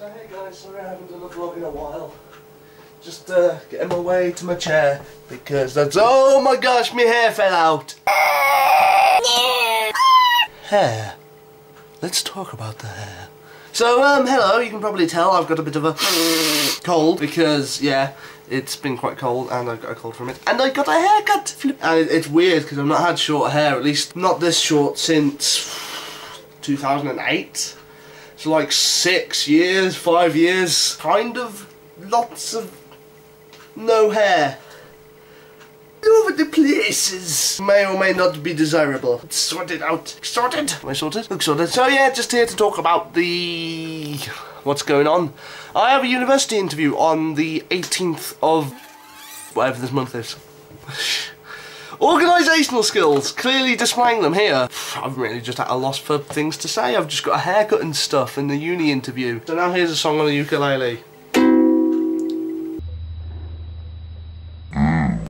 So hey guys, sorry I haven't done a vlog in a while. Just uh, getting my way to my chair because that's oh my gosh, my hair fell out. hair. Let's talk about the hair. So um, hello. You can probably tell I've got a bit of a cold because yeah, it's been quite cold and I've got a cold from it. And I got a haircut. And it's weird because I've not had short hair, at least not this short since 2008. Like six years, five years, kind of lots of no hair. All Over the places may or may not be desirable. It's sorted out. Sorted. Am I sorted? Look sorted. So yeah, just here to talk about the what's going on. I have a university interview on the 18th of whatever this month is. Organisational skills, clearly displaying them here. I'm really just at a loss for things to say. I've just got a haircut and stuff in the uni interview. So now here's a song on the ukulele.